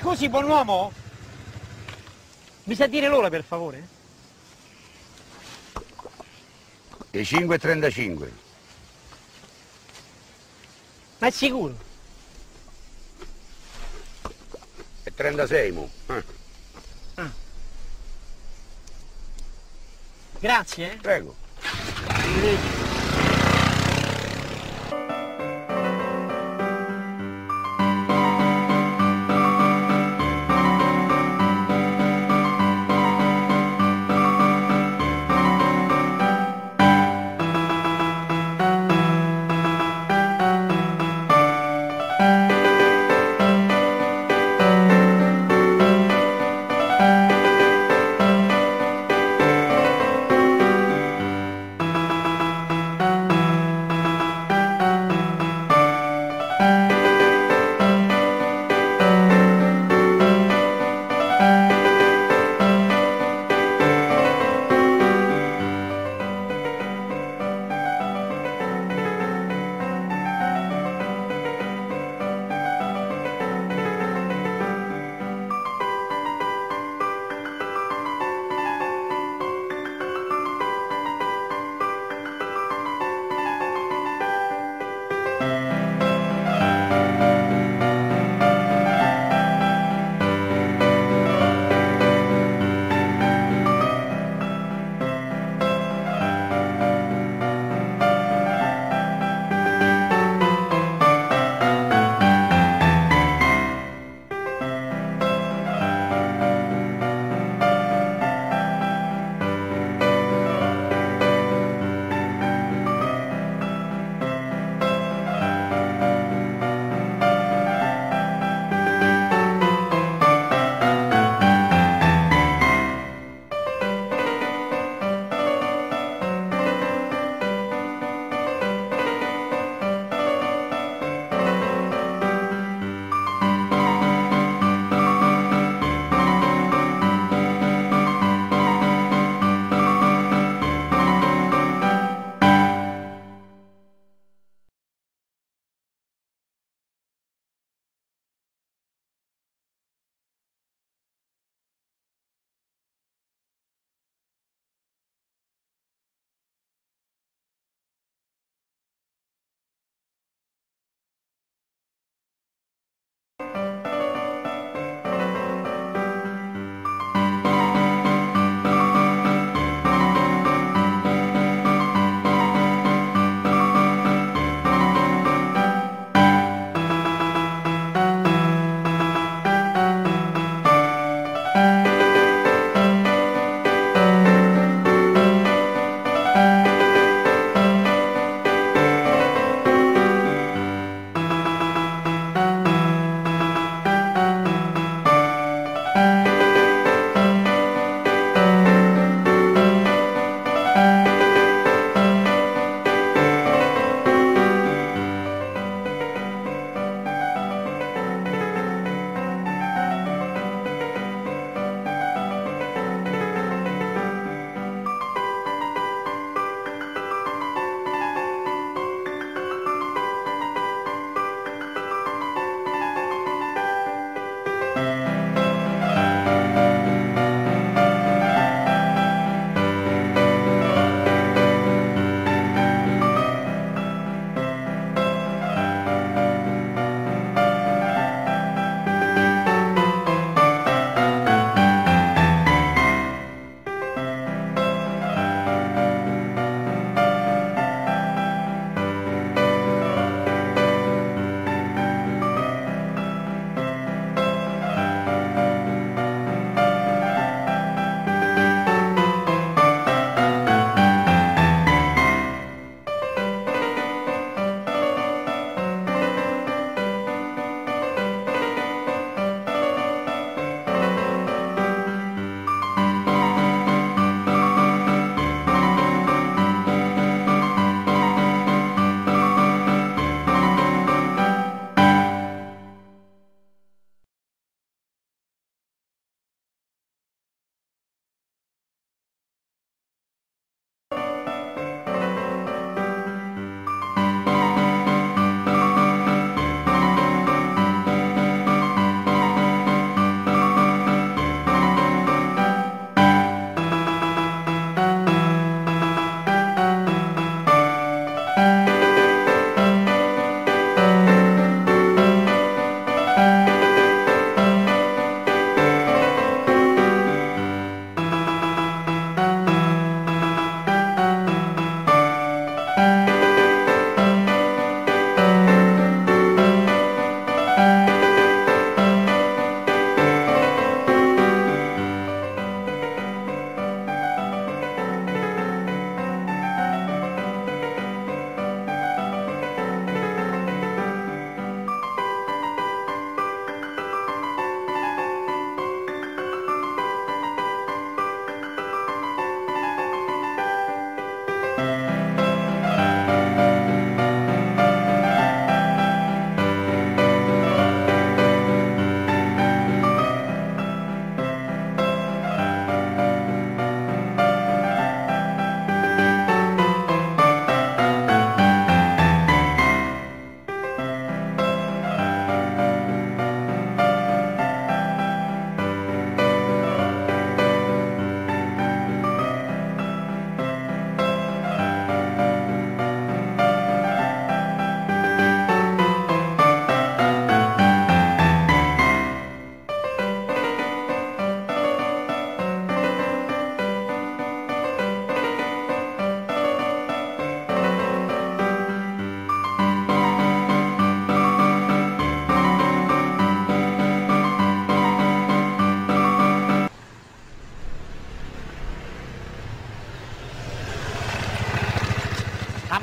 Scusi, buon uomo? Mi sa dire l'ora, per favore? Le 5.35. Ma è sicuro? E 36, mo. Eh, Grazie, eh. prego.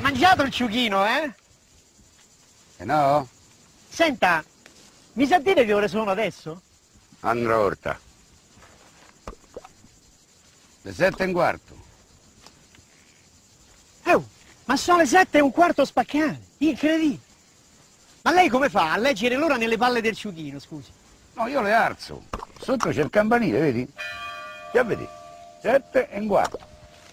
Mangiato il ciuchino, eh? E no? Senta, mi sa dire che ore sono adesso? Andrò orta. Le sette e un quarto. Oh, ma sono le sette e un quarto spaccate. Incredibile. Ma lei come fa a leggere l'ora nelle palle del ciuchino, scusi? No, io le alzo. Sotto c'è il campanile, vedi? Già vedi? Sette e un quarto.